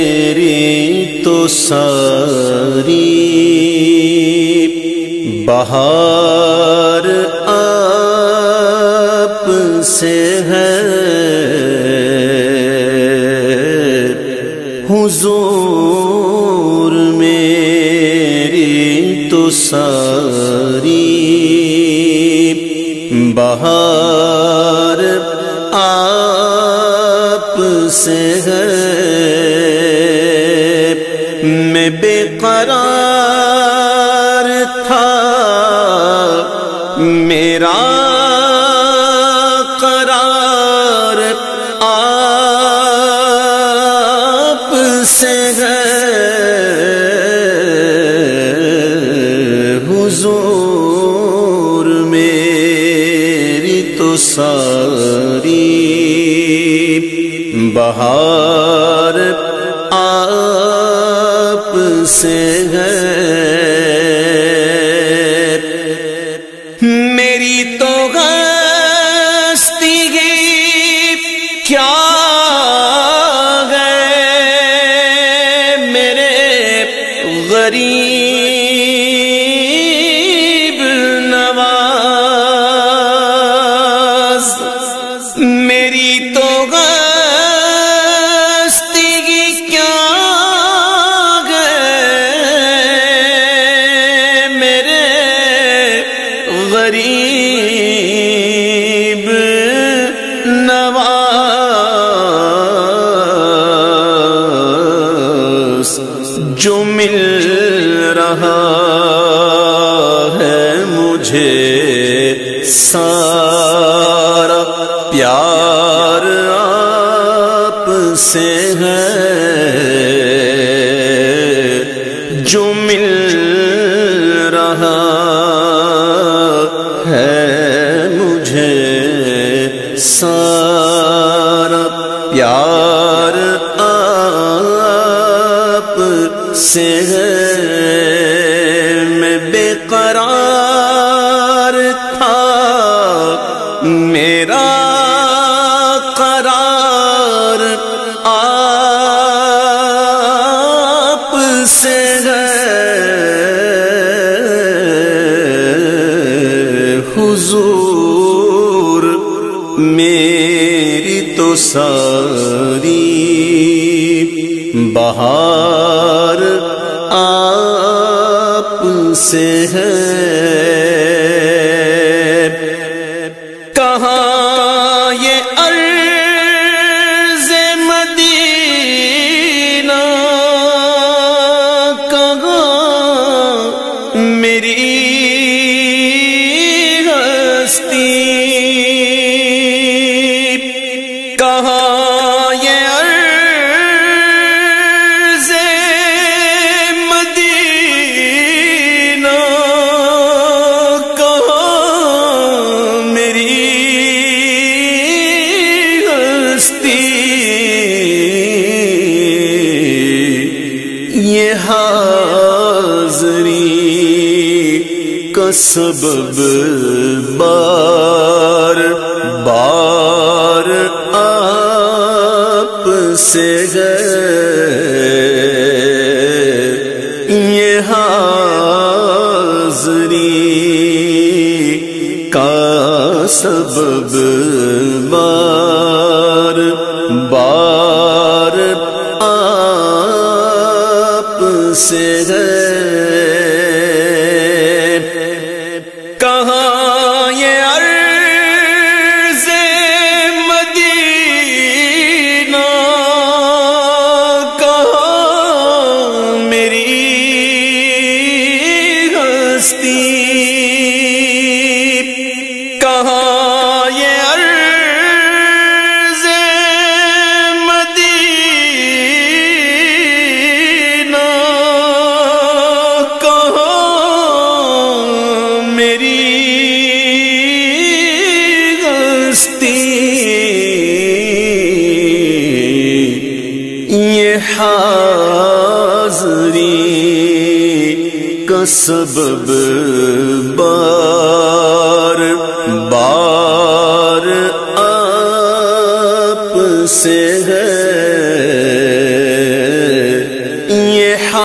میری تو ساری بہار آپ سے ہے۔ حضور میری تو ساری بہار آپ سے ہے۔ میں بے قرار تھا۔ میرا قرار آپ سے ہے۔ حضور میری تو ساری بہار آپ سے ہے میری تو گستی گی کیا گئے میرے غریب نواز۔ میری تو غریب نواز جو مل رہا ہے مجھے سارا پیار آپ سے ہے جو مل رہا سارا پیار آپ سے ہے۔ میں بے قرار تھا۔ میں میری تو ساری بہار آپ سے ہے۔ کا سبب بار بار آپ سے ہے۔ یہ حاضری کا سبب بار بار آپ سے ہے۔ یہ حاضری کا سبب بار بار آپ سے